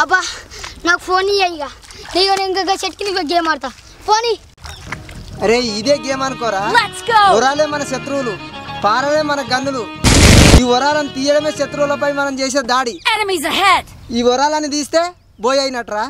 అబ్బా నాకు ఫోన్ ఇయ్య ఇక నేను ఇంకా చెట్టుకి నీకు గేమ్ ఆడతా. ఫోన్ అరే ఇదే గేమ్ అనుకోరా? ఒరాలే మన శత్రువులు పారలే మన గన్నులు. ఈ వరాలను తీయడమే శత్రువులపై మనం చేసే దాడి. ఈ వరాలని తీస్తే బోయ్ అయినట్రా.